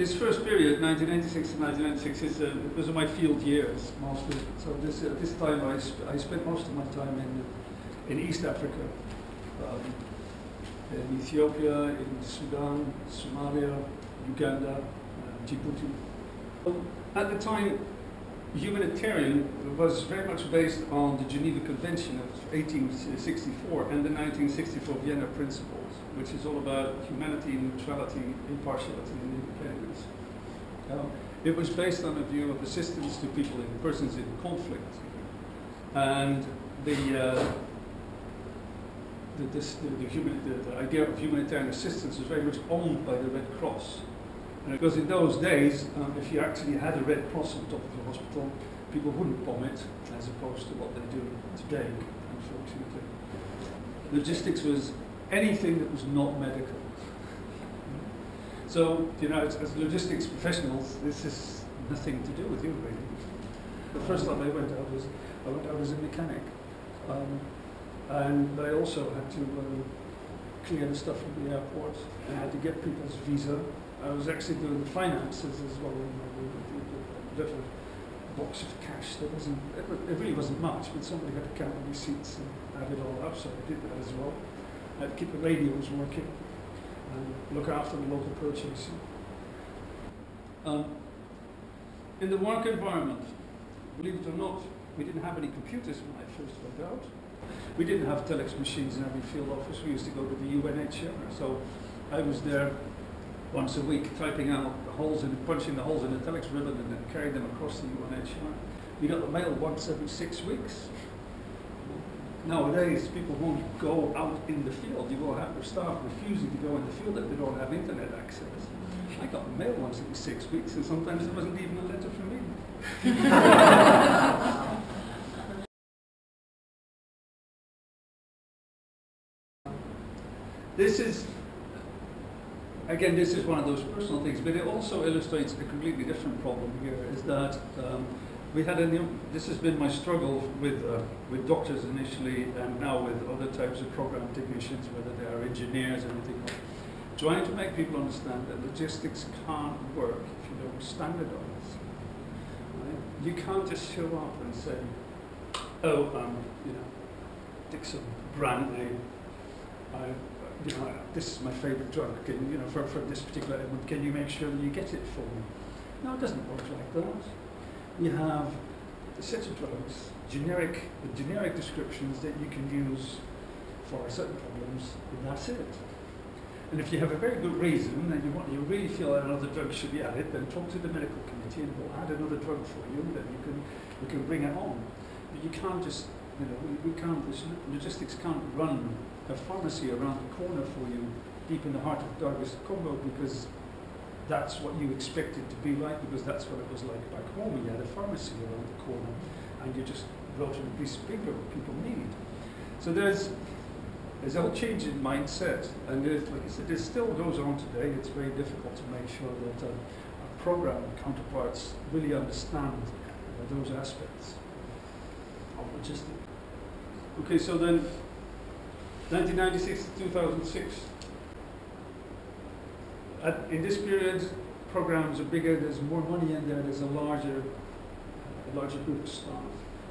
this first period, 1996 to 1996, is, uh, those are my field years mostly. So this, uh, this time I, sp- I spent most of my time in, in East Africa, um, in Ethiopia, in Sudan, Somalia, Uganda, uh, Djibouti. At the time, humanitarian was very much based on the Geneva Convention of 1864 and the 1964 Vienna Principles, which is all about humanity, neutrality, impartiality, and independence. Um, it was based on a view of assistance to people in persons in conflict, and the uh, the, this, the, the, human, the idea of humanitarian assistance was very much owned by the Red Cross. Because in those days, um, if you actually had a Red Cross on top of your hospital, people wouldn't bomb it, as opposed to what they do today, unfortunately. Logistics was anything that was not medical. So, you know, as, as logistics professionals, this is nothing to do with you, really. The first time I went out was, I went out as a mechanic. Um, and I also had to um, clear the stuff from the airport. I had to get people's visa. I was actually doing the finances as well. The, the little box of cash. There wasn't, it, really wasn't much, but somebody had to count the receipts and add it all up, so I did that as well. I had to keep the radios working and look after the local purchasing. Um, in the work environment, believe it or not, we didn't have any computers when I first went out. We didn't have telex machines in every field office. We used to go to the UNHCR. So I was there once a week typing out the holes and punching the holes in the telex ribbon and then carrying them across the UNHCR. We got the mail once every six weeks. Nowadays, people won't go out in the field. You will have their staff refusing to go in the field if they don't have internet access. I got the mail once every six weeks, and sometimes it wasn't even a letter from me. this is, again, this is one of those personal things, but it also illustrates a completely different problem here, is that um, we had a new, this has been my struggle with, uh, with doctors initially and now with other types of program technicians, whether they are engineers or anything else, trying to make people understand that logistics can't work if you don't standardize. Right? You can't just show up and say, oh, um, you know, Dixon brand name. I, you know, this is my favorite drug. Can, you know, for, for this particular element, can you make sure that you get it for me? No, it doesn't work like that. You have a set of drugs, generic, generic descriptions that you can use for certain problems, and that's it. And if you have a very good reason and you want, you really feel that another drug should be added, then talk to the medical committee and we'll add another drug for you, and then you can, you can bring it on. But you can't just, you know, we, we can't, logistics can't run a pharmacy around the corner for you deep in the heart of Dargis Congo because that's what you expect it to be like because that's what it was like back home. You had a pharmacy around the corner and you just wrote on a piece of paper what people need. So there's there's a whole change in mindset and there's, like I said, still goes on today. It's very difficult to make sure that uh, our program counterparts really understand uh, those aspects of logistics. Okay, so then 1996 to 2006. At, in this period, programs are bigger, there's more money in there, there's a larger, a larger group of staff.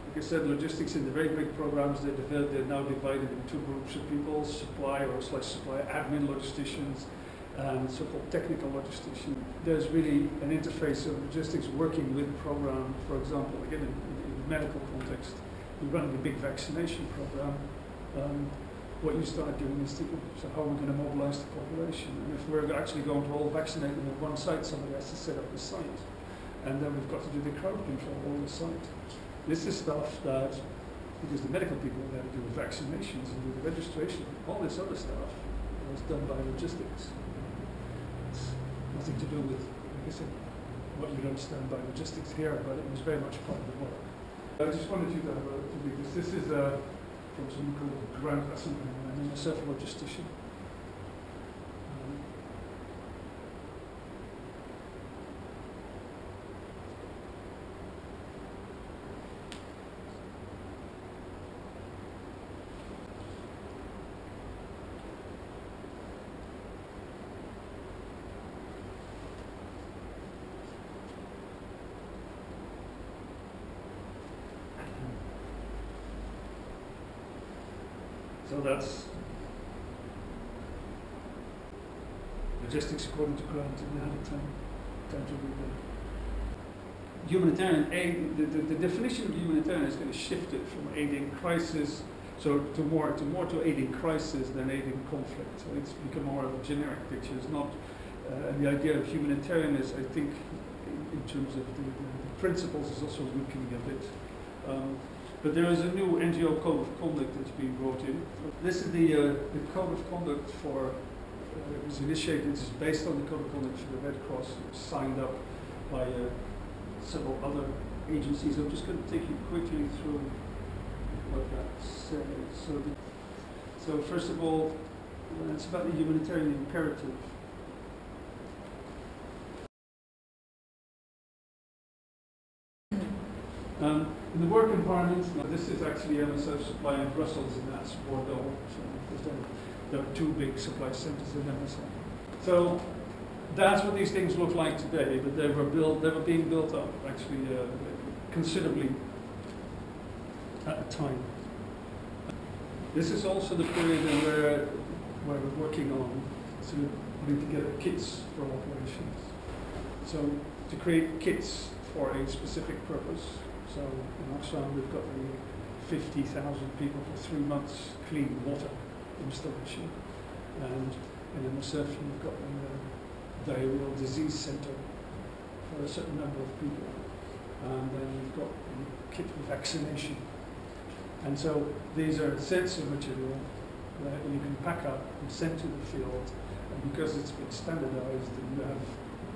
Like I said, logistics in the very big programs, they're, they're now divided into two groups of people, supply or slash supply admin logisticians um, and so-called technical logistician. There's really an interface of logistics working with program, for example, again, in, in medical context, you're running a big vaccination program. Um, what you start doing is thinking, so how are we going to mobilize the population? And if we're actually going to all vaccinate them at one site, somebody has to set up the site. And then we've got to do the crowd control on the site. This is stuff that, because the medical people have to do the vaccinations and do the registration, all this other stuff was done by logistics. It's nothing to do with, like I said, what you'd understand by logistics here, but it was very much part of the work. I just wanted you to have a, to because this is a, from something called Grant Asselman, and I'm a self-logistician. Um, So that's logistics according to Grant ahead of time, time to read that. Humanitarian aid, the, the, the definition of humanitarian is going to shift it from aiding crisis, so to more to more to aiding crisis than aiding conflict. So it's become more of a generic picture. It's not, uh, the idea of humanitarian is, I think, in, in terms of the, the, principles, is also weakening a bit. Um, but there is a new NGO code of conduct that's being brought in. This is the, uh, the code of conduct for, uh, it was initiated, it's based on the code of conduct for the Red Cross, signed up by uh, several other agencies. I'm just going to take you quickly through what that says. So, the, so first of all, uh, it's about the humanitarian imperative. Um, in the work environment, this is actually MSF supply in Brussels and that's Bordeaux. So there are two big supply centers in MSF. So that's what these things look like today, but they were built, they were being built up actually uh, considerably at the time. This is also the period where, where we're working on to putting together kits for operations. So to create kits for a specific purpose. So in Oxfam we've got the 50,000 people for three months clean water installation. And in MSF we've got the um, diarrheal disease center for a certain number of people. And then we've got the kit for vaccination. And so these are sets of material that you can pack up and send to the field. And because it's been standardized and you have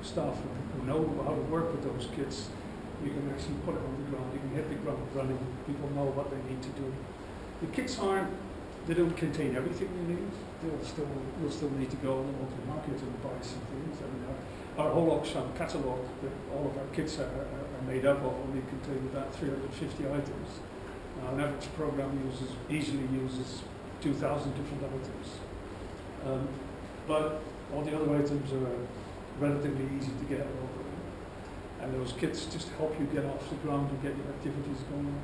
staff who know how to work with those kits, you can actually put it on the ground, you can hit the ground running, people know what they need to do. The kits aren't, they don't contain everything you need. They'll still, you'll still need to go to the local market and buy some things. I mean, our, our whole Oxfam catalogue that all of our kits are, are, made up of only contain about 350 items. An average program uses, easily uses 2,000 different items. Um, but all the other items are relatively easy to get and those kits just help you get off the ground and get your activities going.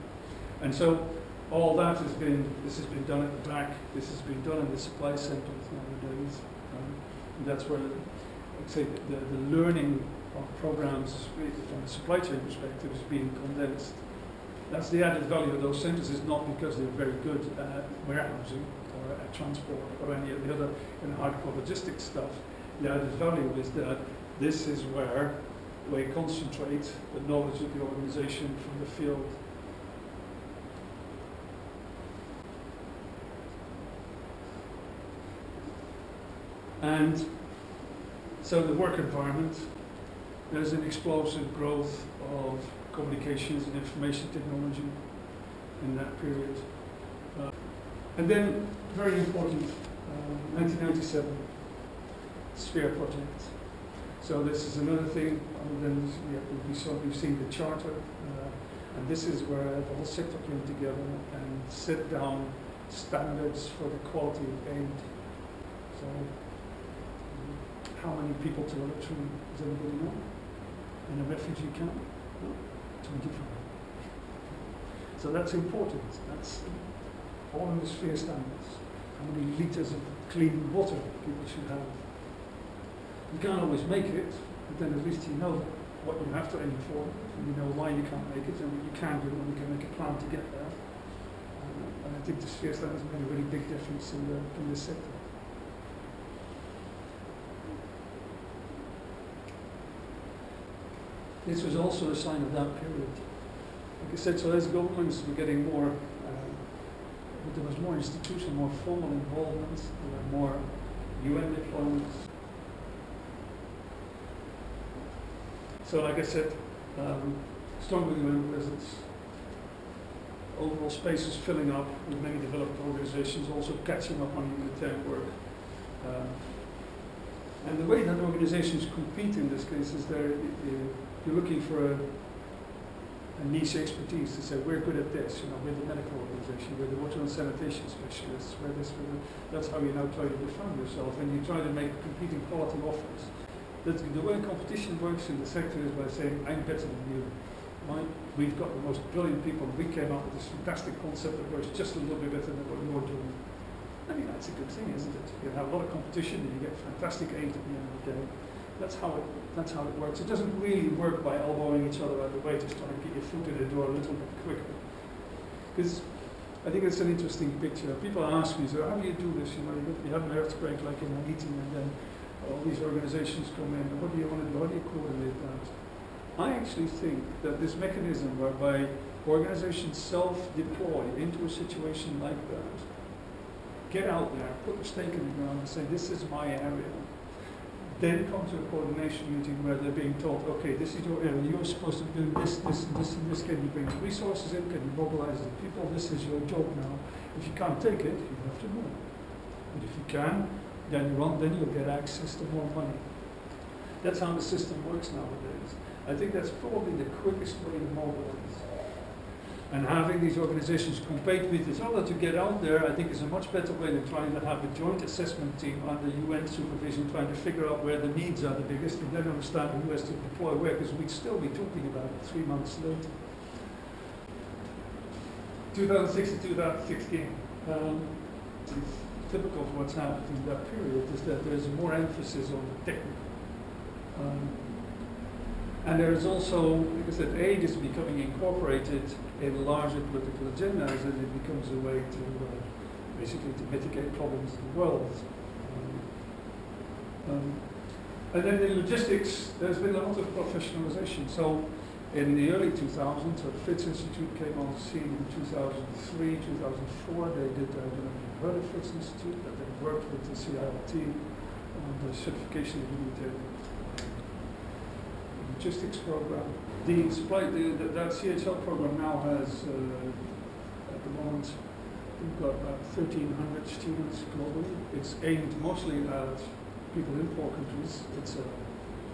And so all that has been, this has been done at the back, this has been done in the supply centres nowadays. Um, and that's where, I'd say, the, the learning of programs from the supply chain perspective is being condensed. That's the added value of those centres is not because they're very good at warehousing or at transport or any of the other you know, hardcore logistics stuff. The added value is that this is where we concentrate the knowledge of the organization from the field. And so the work environment, there's an explosive growth of communications and information technology in that period. Uh, and then, very important, uh, 1997, Sphere Project. So this is another thing, other than we saw, we've seen the charter, uh, and this is where the whole sector came together and set down standards for the quality of aid. So how many people to toiletry does anybody know? In a refugee camp? No, 25. So that's important. That's all in the sphere standards. How many litres of clean water people should have you can't always make it, but then at least you know what you have to aim for, and you know why you can't make it, and what you can do, and you can make a plan to get there. Uh, and I think the sphere has made a really big difference in, the, in this sector. This was also a sign of that period. Like I said, so as governments were getting more, uh, there was more institutional, more formal involvement, there were more UN deployments, So like I said, um, stronger UN presence. Overall space is filling up with many developed organizations also catching up on humanitarian work. Um, and the way that organizations compete in this case is they're, you're looking for a, a niche expertise to say we're good at this, you know, we're the medical organization, we're the water and sanitation specialists, we're this, we're the, that's how you now try to define yourself and you try to make competing quality offers that the way competition works in the sector is by saying, I'm better than you. Right? We've got the most brilliant people. We came up with this fantastic concept that works just a little bit better than what you're doing. I mean, that's a good thing, isn't it? You have a lot of competition and you get fantastic aid at the end of the day. That's how it, that's how it works. It doesn't really work by elbowing each other out the way, just trying to get your foot in the door a little bit quicker. Because I think it's an interesting picture. People ask me, so how do you do this? You know, you have an earthquake like in Haiti and then all these organizations come in. What do you want to do? How do you coordinate that? I actually think that this mechanism whereby organizations self-deploy into a situation like that, get out there, put a stake in the ground and say, this is my area. Then come to a coordination meeting where they're being told, okay, this is your area, you're supposed to do this, this, and this, and this. Can you bring the resources in? Can you mobilize the people? This is your job now. If you can't take it, you have to move. But if you can, then you run, then you'll get access to more money. That's how the system works nowadays. I think that's probably the quickest way to mobilize. And having these organizations compete with each other to get out there, I think is a much better way than trying to have a joint assessment team under UN supervision, trying to figure out where the needs are the biggest, and then understand who has to deploy where, because we'd still be talking about it three months later. 2006 to 2016. Um, typical of what's happened in that period is that there's more emphasis on the technical. Um, and there is also, because that aid is becoming incorporated in larger political agendas and it becomes a way to uh, basically to mitigate problems in the world. Um, um, and then in logistics, there's been a lot of professionalization. So in the early 2000s, so the Fritz Institute came on the scene in 2003, 2004. They did, I don't know if you've heard of Fritz Institute, but they worked with the CILT on the certification of humanitarian logistics program. The supply, the, the, that CHL program now has, uh, at the moment, we've got about 1,300 students globally. It's aimed mostly at people in poor countries. It's a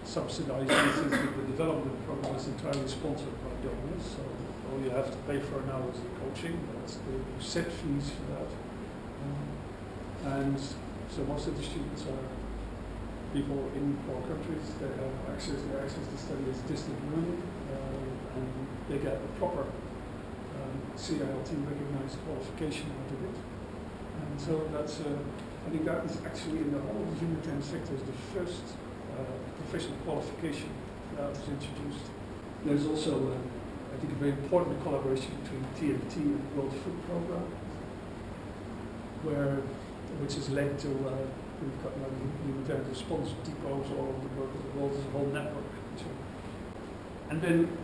subsidized basis. The development program is entirely sponsored by donors. So all you have to pay for now is the coaching. That's the set fees for that. Um, and so most of the students are people in poor countries, they have access, their access to study as distant learning, uh, and they get a proper um, CILT recognized qualification out of it. And so that's, uh, I think that is actually in the whole humanitarian sector is the first uh, professional qualification that was introduced. There's also, uh, I think, a very important collaboration between TNT and the World Food Programme, where, which has led to uh, We've got um, humanitarian response depots all over the world, the a whole network. Too. And then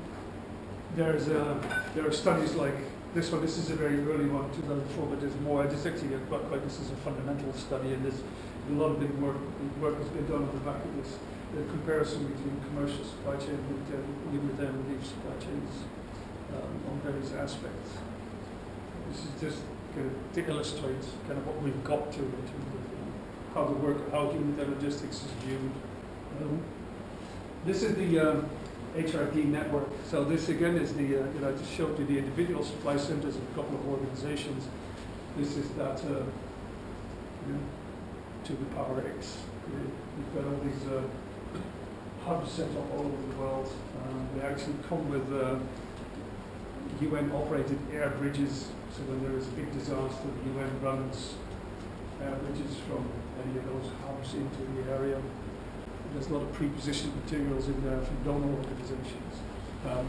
there's a, there are studies like this one, this is a very early one, 2004, but there's more, this actually quite, quite, this is a fundamental study and there's a lot of big work, work has been done on the back of this, the comparison between commercial supply chain and humanitarian relief supply chains um, on various aspects. This is just to illustrate kind of what we've got to in terms of how the work, how human logistics is viewed. Um, this is the um, HRD network. So this again is the, uh, you know, I just showed you the individual supply centers of a couple of organizations. This is that, uh, you know, to the power X. We've got all these uh, hubs set up all over the world. Um, they actually come with uh, UN operated air bridges. So when there is a big disaster, the UN runs air bridges from any of those hubs into the area. There's a lot of pre-positioned materials in there from donor organizations. Um,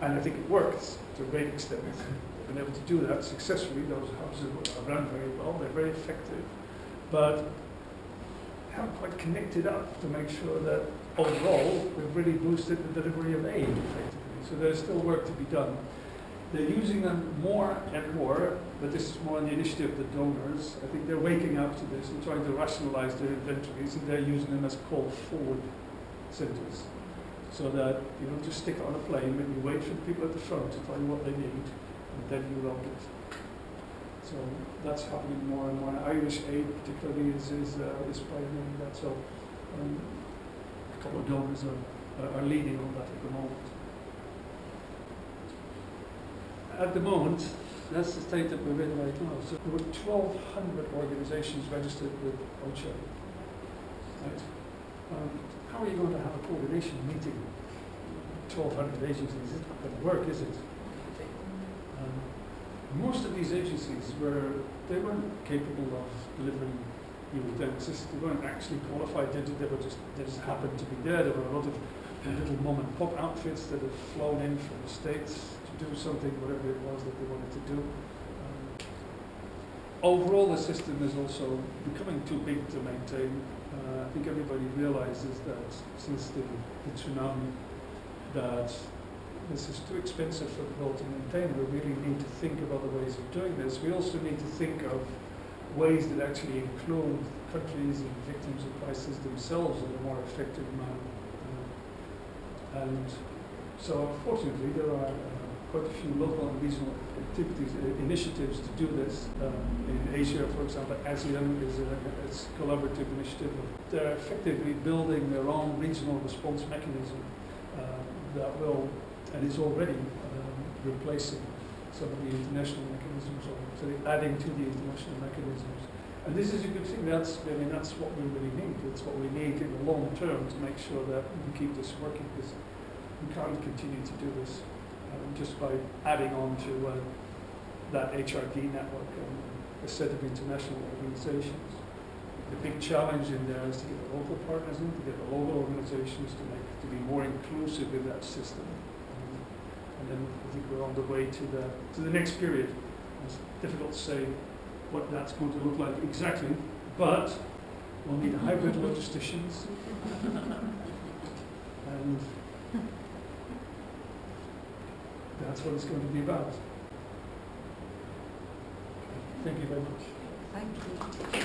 and I think it works to a great extent. They've been able to do that successfully. Those hubs are run very well, they're very effective. But haven't quite connected up to make sure that overall we've really boosted the delivery of aid effectively. So there's still work to be done. They're using them more and more, but this is more on the initiative of the donors. I think they're waking up to this and trying to rationalize their inventories, and they're using them as call forward centers. So that you don't just stick on a plane and you wait for the people at the front to tell you what they need, and then you load it. So that's happening more and more. Irish Aid particularly is, is, uh, is pioneering that. So um, a couple of donors are, are leading on that at the moment at the moment, that's the state that we're in right now. So there were 1,200 organizations registered with OCHA. Right? Um, how are you going to have a coordination meeting? with 1,200 agencies, it's not going to work, is it? Um, most of these agencies were, they weren't capable of delivering hemodynamics. They weren't actually qualified, they, they were just, they just happened to be there. There were a lot of little mom and pop outfits that had flown in from the States to do something, whatever it was that they wanted to do. Um, overall, the system is also becoming too big to maintain. Uh, I think everybody realizes that since the, the tsunami, that this is too expensive for the world to maintain. We really need to think of other ways of doing this. We also need to think of ways that actually include countries and victims of crisis themselves in a more effective manner. Uh, and so, fortunately, there are uh, quite a few local and regional activities, uh, initiatives to do this. Um, in Asia, for example, ASEAN is a, a collaborative initiative. They're effectively building their own regional response mechanism uh, that will, and is already um, replacing some of the international mechanisms, or adding to the international mechanisms. And this is a good thing. That's, I mean, that's what we really need. It's what we need in the long term to make sure that we keep this working. Because we can't continue to do this um, just by adding on to uh, that HRD network and a set of international organizations. The big challenge in there is to get the local partners in, to get the local organizations to make to be more inclusive in that system. And then I think we're on the way to the to the next period. It's difficult to say what that's going to look like exactly, but we'll need hybrid logisticians. and that's what it's going to be about. Thank you very much. Thank you.